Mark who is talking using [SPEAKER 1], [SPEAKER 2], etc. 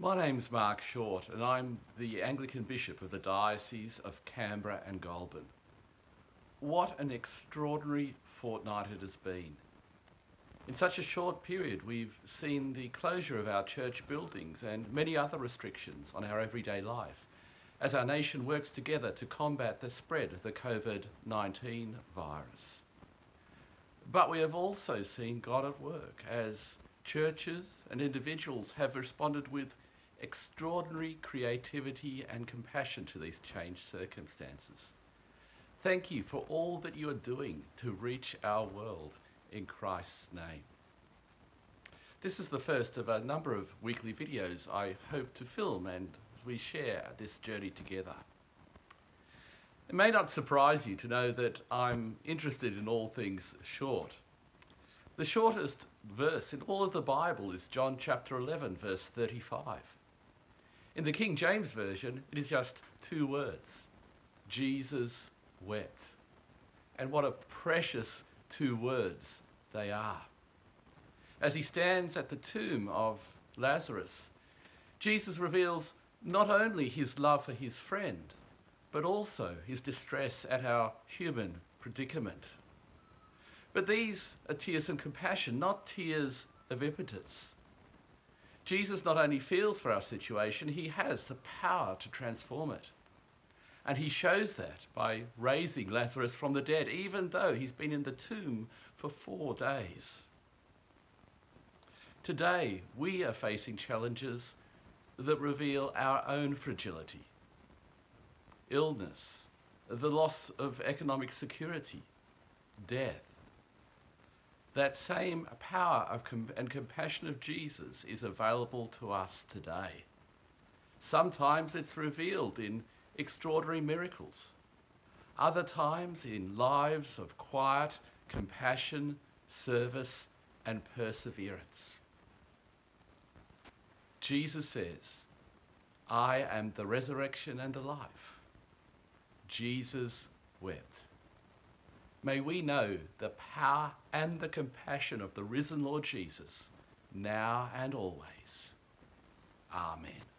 [SPEAKER 1] My name's Mark Short, and I'm the Anglican Bishop of the Diocese of Canberra and Goulburn. What an extraordinary fortnight it has been. In such a short period, we've seen the closure of our church buildings and many other restrictions on our everyday life as our nation works together to combat the spread of the COVID 19 virus. But we have also seen God at work as churches and individuals have responded with extraordinary creativity and compassion to these changed circumstances. Thank you for all that you are doing to reach our world in Christ's name. This is the first of a number of weekly videos I hope to film and we share this journey together. It may not surprise you to know that I'm interested in all things short. The shortest verse in all of the Bible is John chapter 11, verse 35. In the King James Version, it is just two words Jesus wept. And what a precious two words they are. As he stands at the tomb of Lazarus, Jesus reveals not only his love for his friend, but also his distress at our human predicament. But these are tears of compassion, not tears of impotence. Jesus not only feels for our situation, he has the power to transform it. And he shows that by raising Lazarus from the dead, even though he's been in the tomb for four days. Today, we are facing challenges that reveal our own fragility illness, the loss of economic security, death. That same power of com- and compassion of Jesus is available to us today. Sometimes it's revealed in extraordinary miracles, other times in lives of quiet compassion, service, and perseverance. Jesus says, I am the resurrection and the life. Jesus wept. May we know the power and the compassion of the risen Lord Jesus now and always. Amen.